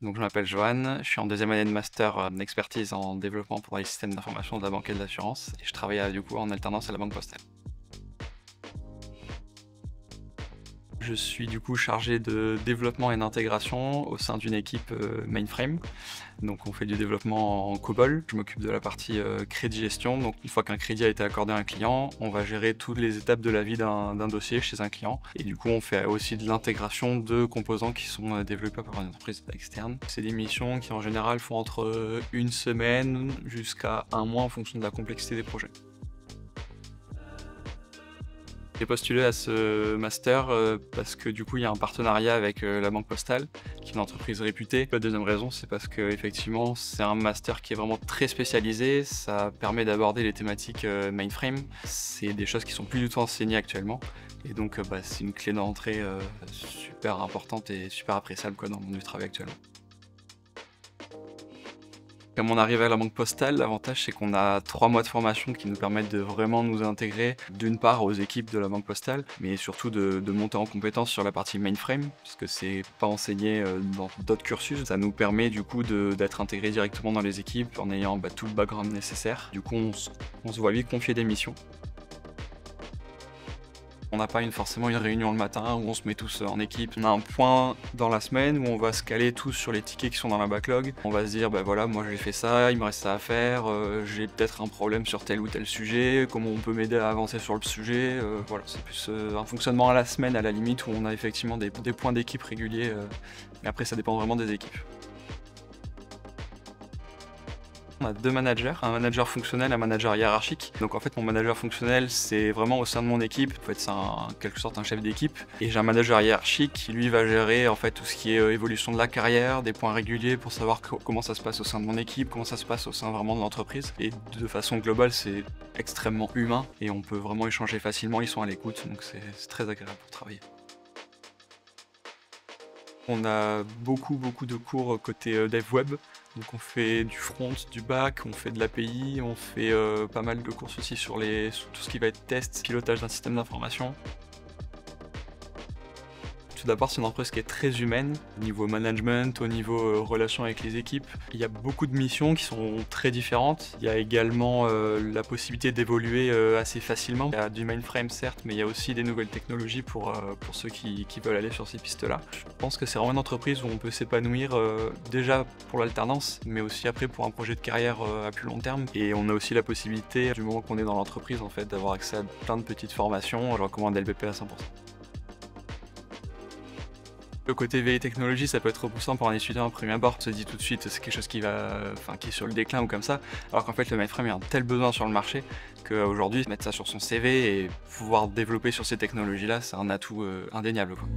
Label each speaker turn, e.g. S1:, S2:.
S1: Je m'appelle Johan, je suis en deuxième année de master en expertise en développement pour les systèmes d'information de la banque et de l'assurance et je travaille euh, du coup en alternance à la banque postale. Je suis du coup chargé de développement et d'intégration au sein d'une équipe euh, mainframe. Donc on fait du développement en COBOL. Je m'occupe de la partie euh, crédit gestion. Donc une fois qu'un crédit a été accordé à un client, on va gérer toutes les étapes de la vie d'un dossier chez un client. Et du coup on fait aussi de l'intégration de composants qui sont euh, développés par une entreprise externe. C'est des missions qui en général font entre une semaine jusqu'à un mois en fonction de la complexité des projets. J'ai postulé à ce master euh, parce que du coup il y a un partenariat avec euh, la Banque Postale, qui est une entreprise réputée. La deuxième raison, c'est parce que effectivement c'est un master qui est vraiment très spécialisé. Ça permet d'aborder les thématiques euh, mainframe. C'est des choses qui sont plus du tout enseignées actuellement. Et donc bah, c'est une clé d'entrée super importante et super appréciable quoi, dans le monde du travail actuellement. Comme on arrive à la banque postale, l'avantage c'est qu'on a trois mois de formation qui nous permettent de vraiment nous intégrer d'une part aux équipes de la banque postale, mais surtout de, monter en compétence sur la partie mainframe, parce que c'est pas enseigné euh, dans d'autres cursus. Ça nous permet du coup d'être intégré directement dans les équipes en ayant bah, tout le background nécessaire. Du coup on, se voit vite confier des missions. On n'a pas forcément une réunion le matin où on se met tous en équipe. On a un point dans la semaine où on va se caler tous sur les tickets qui sont dans la backlog. On va se dire, ben voilà, moi j'ai fait ça, il me reste ça à faire, euh, j'ai peut-être un problème sur tel ou tel sujet, comment on peut m'aider à avancer sur le sujet. Euh, voilà, c'est plus euh, un fonctionnement à la semaine à la limite où on a effectivement des points d'équipe réguliers. mais après, ça dépend vraiment des équipes. Deux managers, un manager fonctionnel un manager hiérarchique. Donc en fait mon manager fonctionnel c'est vraiment au sein de mon équipe, en fait c'est en quelque sorte un chef d'équipe. Et j'ai un manager hiérarchique qui lui va gérer en fait tout ce qui est euh, évolution de la carrière, des points réguliers pour savoir comment ça se passe au sein de mon équipe, comment ça se passe au sein vraiment de l'entreprise. Et de façon globale c'est extrêmement humain et on peut vraiment échanger facilement, ils sont à l'écoute donc c'est très agréable pour travailler. On a beaucoup beaucoup de cours côté euh, dev web, donc on fait du front, du back, on fait de l'API, on fait euh, pas mal de courses aussi sur, sur tout ce qui va être test, pilotage d'un système d'information. Tout d'abord, c'est une entreprise qui est très humaine, au niveau management, au niveau euh, relation avec les équipes. Il y a beaucoup de missions qui sont très différentes. Il y a également euh, la possibilité d'évoluer euh, assez facilement. Il y a du mainframe certes, mais il y a aussi des nouvelles technologies pour, pour ceux qui, qui, veulent aller sur ces pistes-là. Je pense que c'est vraiment une entreprise où on peut s'épanouir déjà pour l'alternance, mais aussi après pour un projet de carrière à plus long terme. Et on a aussi la possibilité, du moment qu'on est dans l'entreprise, en fait, d'avoir accès à plein de petites formations. Je recommande LBP à 100%. Le côté veille technologie, ça peut être repoussant pour un étudiant à premier abord, se dit tout de suite c'est quelque chose qui va, enfin, est sur le déclin ou comme ça, alors qu'en fait le mainframe a un tel besoin sur le marché qu'aujourd'hui mettre ça sur son CV et pouvoir développer sur ces technologies-là, c'est un atout euh, indéniable. Quoi.